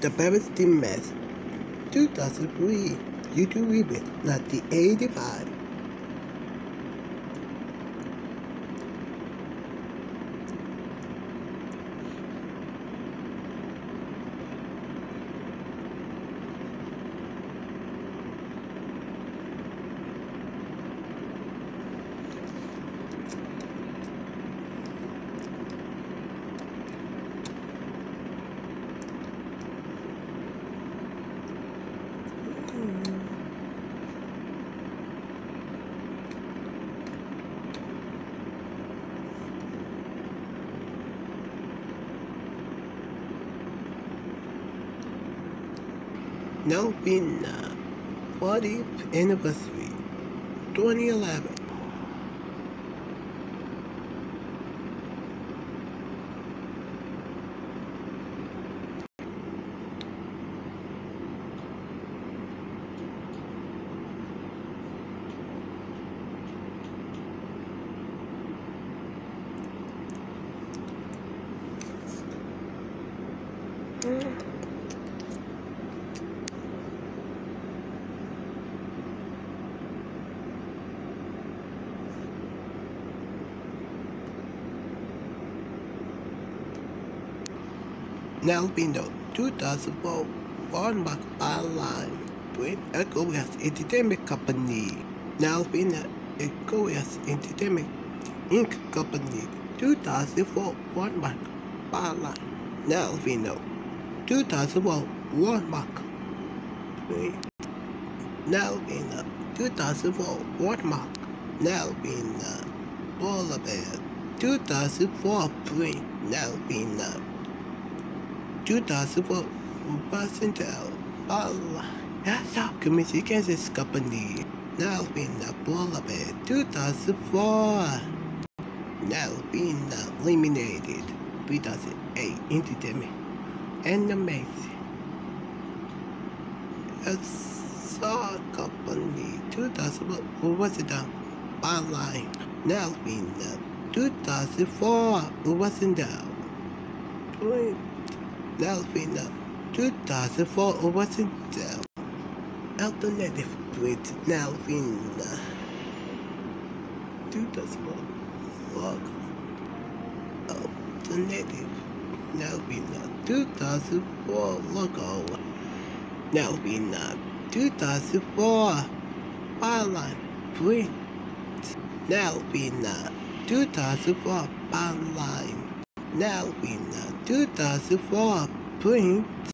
The Paris team Mess 2003 YouTube remix 1985 Novena 40th uh, anniversary? 2011 Now mm. Nelbino 2001 Magpalime with Egoist Entertainment Company. Nelbino Egoist Entertainment Inc. Company 2001 Magpalime Nelbino 2001 Magpalime Nelbino 2001 Mag Nelbino Boulevard 2004 Print Nelbino 2000 Yasa Committee Kansas Company. Now being the Bullabet 2004. Now being eliminated 2008 into them. And amazing. Yasa Company 2000 was the online. Now being the 2004 wasn't down. Washington Delphina 2004 Washington Alternative with Delphina 2004 Logo Alternative Delphina 2004 Logo Delphina 2004 Byline Print Delphina 2004 Byline now in the 2004 print